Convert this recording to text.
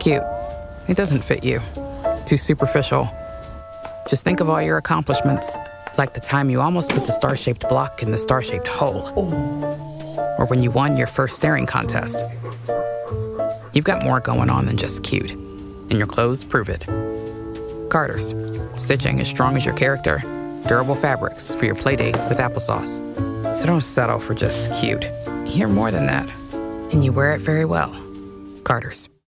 Cute. It doesn't fit you. Too superficial. Just think of all your accomplishments, like the time you almost put the star shaped block in the star shaped hole, or when you won your first staring contest. You've got more going on than just cute, and your clothes prove it. Carter's, stitching as strong as your character, durable fabrics for your playdate with applesauce. So don't settle for just cute. You're more than that, and you wear it very well. Carter's.